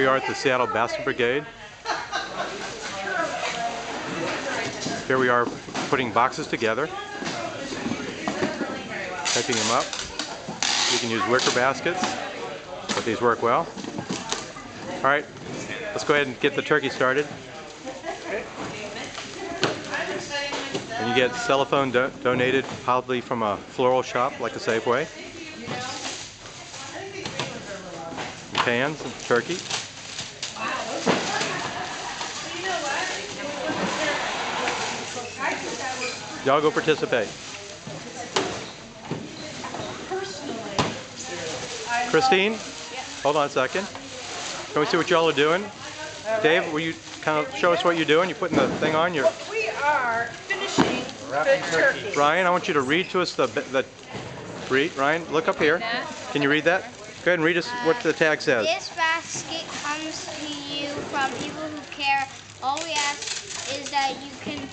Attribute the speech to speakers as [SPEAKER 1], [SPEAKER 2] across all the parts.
[SPEAKER 1] we are at the Seattle Basket Brigade. Here we are putting boxes together, picking them up. You can use wicker baskets, but these work well. All right, let's go ahead and get the turkey started. And you get cellophane do donated, probably from a floral shop like a Safeway. Pans and turkey. Y'all go participate. Christine, hold on a second. Can we see what y'all are doing? Dave, will you kind of show us what you're doing? You're putting the thing on your...
[SPEAKER 2] We are finishing the turkey.
[SPEAKER 1] Ryan, I want you to read to us the... the read, Ryan, look up here. Can you read that? Go ahead and read us what the tag says.
[SPEAKER 3] This basket comes to you from people who care. All we ask is that you can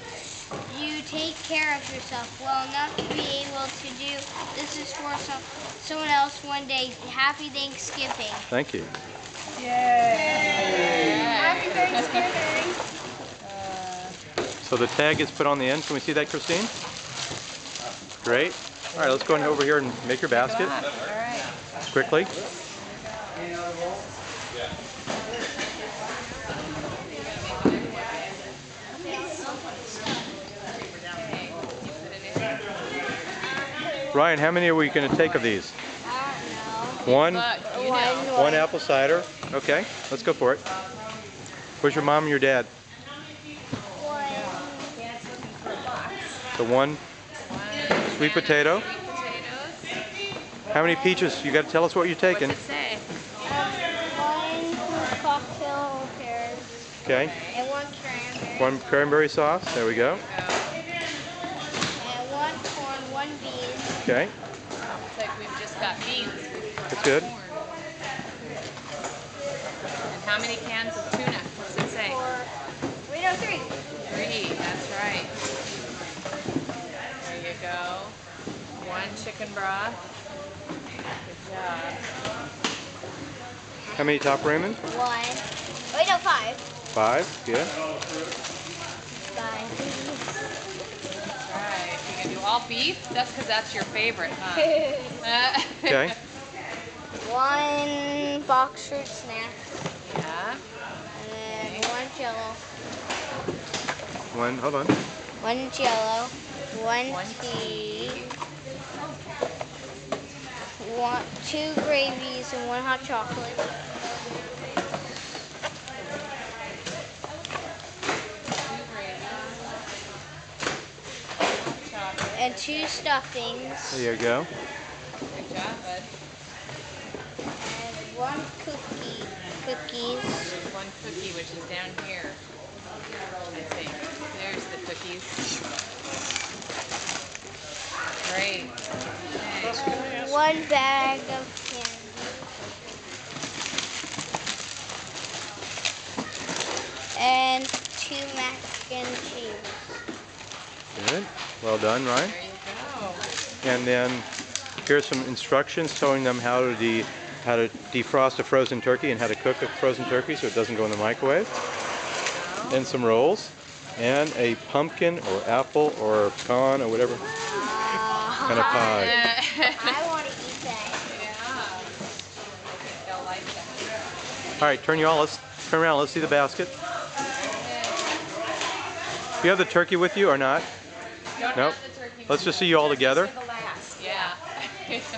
[SPEAKER 3] you take care of yourself well enough to be able to do this is for some, someone else one day. Happy Thanksgiving.
[SPEAKER 1] Thank you. Yay!
[SPEAKER 2] Happy Thanksgiving.
[SPEAKER 1] So the tag is put on the end. Can we see that, Christine? Great. All right, let's go over here and make your basket quickly. Ryan, how many are we going to take of these? One.
[SPEAKER 3] One,
[SPEAKER 1] one apple cider. Okay, let's go for it. Where's your mom and your dad? The one sweet potato. How many peaches? You got to tell us what you're taking.
[SPEAKER 4] What's it say?
[SPEAKER 3] Um, one cocktail pears
[SPEAKER 1] Okay.
[SPEAKER 3] and one cranberry
[SPEAKER 1] One cranberry sauce. There we go.
[SPEAKER 3] and one corn, one bean.
[SPEAKER 1] Okay.
[SPEAKER 4] Looks like we've just got beans.
[SPEAKER 1] That's good.
[SPEAKER 4] Corn. And how many cans of tuna? What's it say?
[SPEAKER 3] Four. Wait, no, three.
[SPEAKER 4] Three, that's right. There you go. One chicken broth. Good job.
[SPEAKER 1] How many top ramen?
[SPEAKER 3] One. Oh, wait, no, five.
[SPEAKER 1] Five. Good.
[SPEAKER 3] Five.
[SPEAKER 4] All beef? That's because that's your favorite, huh?
[SPEAKER 1] Okay.
[SPEAKER 3] one box fruit snack.
[SPEAKER 4] yeah.
[SPEAKER 3] And then one jello.
[SPEAKER 1] One. Hold on.
[SPEAKER 3] One jello. One,
[SPEAKER 4] One
[SPEAKER 3] tea. One, two gravies and one hot chocolate.
[SPEAKER 4] Two gravies. Chocolate.
[SPEAKER 3] And two stuffings.
[SPEAKER 1] There you go.
[SPEAKER 4] Good job, bud.
[SPEAKER 3] And one cookie. Cookies.
[SPEAKER 4] There's one cookie, which is down here. I think. There's the cookies. Great. Okay.
[SPEAKER 3] One bag of candy. And two mac and cheese.
[SPEAKER 1] Good. Well done, Ryan.
[SPEAKER 4] There you go.
[SPEAKER 1] And then here's some instructions showing them how to de how to defrost a frozen turkey and how to cook a frozen turkey so it doesn't go in the microwave. And some rolls. And a pumpkin or apple or pecan or whatever kind of pie.
[SPEAKER 3] I want to eat that.
[SPEAKER 4] yeah. They'll like that.
[SPEAKER 1] All right, turn you all. Let's turn around. Let's see the basket. Do you have the turkey with you or not?
[SPEAKER 4] Don't
[SPEAKER 1] Nope.
[SPEAKER 4] have the turkey
[SPEAKER 1] Let's just see you all together.
[SPEAKER 4] Just for the last. Yeah.